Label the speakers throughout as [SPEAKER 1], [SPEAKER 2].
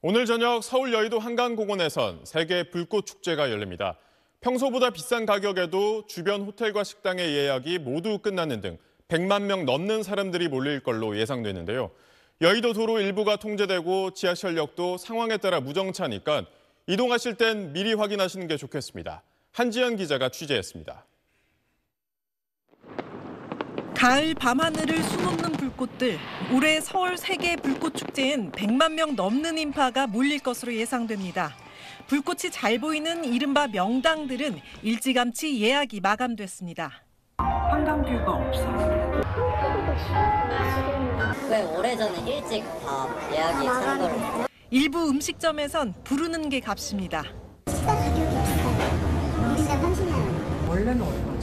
[SPEAKER 1] 오늘 저녁 서울 여의도 한강공원에선 세계 불꽃 축제가 열립니다. 평소보다 비싼 가격에도 주변 호텔과 식당의 예약이 모두 끝나는 등 100만 명 넘는 사람들이 몰릴 걸로 예상되는데요. 여의도 도로 일부가 통제되고 지하철역도 상황에 따라 무정차니까 이동하실 땐 미리 확인하시는 게 좋겠습니다. 한지연 기자가 취재했습니다.
[SPEAKER 2] 가을 밤하늘을 수놓는 불꽃들. 올해 서울 세계 불꽃 축제엔 100만 명 넘는 인파가 몰릴 것으로 예상됩니다. 불꽃이 잘 보이는 이른바 명당들은 일찌감치 예약이 마감됐습니다.
[SPEAKER 3] 한강뷰가 없어요.
[SPEAKER 4] 왜 오래전에 일찍 다 예약이 찬 거를
[SPEAKER 2] 일부 음식점에선 부르는 게 값입니다.
[SPEAKER 5] 식사 가격이 비싸요. 우리가 30만 원.
[SPEAKER 3] 원래는 얼마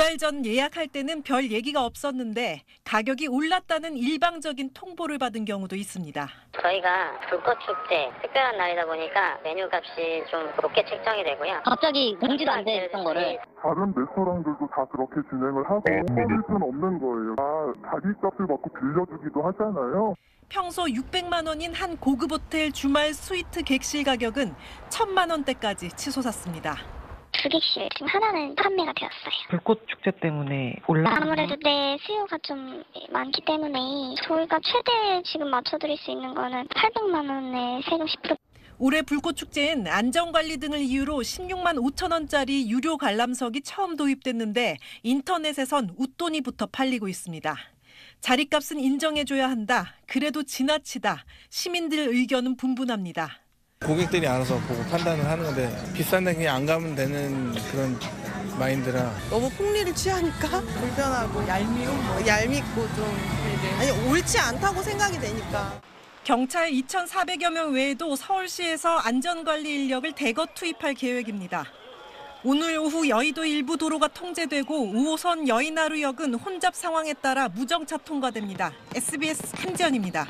[SPEAKER 2] 달 전 예약할 때는 별 얘기가 없었는데 가격이 올랐다는 일방적인 통보를 받은 경우도 있습니다.
[SPEAKER 4] 저희가 불꽃 축제 특별한 날이다 보니까 메뉴 값이 좀 높게 책정이 되고요.
[SPEAKER 6] 갑자기 공지도 안 됐던 거를
[SPEAKER 7] 다른 레스토랑들도 다 그렇게 진행을 하고 서비스는 없는 거예요. 다 자기 값을 받고 빌려주기도 하잖아요.
[SPEAKER 2] 평소 600만 원인 한 고급 호텔 주말 스위트 객실 가격은 1000만 원대까지 치솟았습니다.
[SPEAKER 5] 두 객실 지금 하나는 판매가 되었어요.
[SPEAKER 3] 불꽃 축제 때문에 올라.
[SPEAKER 5] 아무래도 내 수요가 좀 많기 때문에 저희가 최대 지금 맞춰드릴 수 있는 거는 800만 원에 세금 10%
[SPEAKER 2] 올해 불꽃 축제엔 안전관리 등을 이유로 16만 5천 원짜리 유료 관람석이 처음 도입됐는데 인터넷에선 웃돈이부터 팔리고 있습니다. 자리값은 인정해줘야 한다. 그래도 지나치다. 시민들 의견은 분분합니다.
[SPEAKER 8] 고객들이 알아서 보고 판단을 하는 건데 비싼데 그냥 안 가면 되는 그런 마인드라
[SPEAKER 9] 너무 폭리를 취하니까 불편하고 얄미워 뭐 얄밉고 좀 아니 옳지 않다고 생각이 되니까
[SPEAKER 2] 경찰 2,400여 명 외에도 서울시에서 안전관리 인력을 대거 투입할 계획입니다. 오늘 오후 여의도 일부 도로가 통제되고 5호선 여의나루역은 혼잡 상황에 따라 무정차 통과됩니다. SBS 한지연입니다.